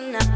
tonight.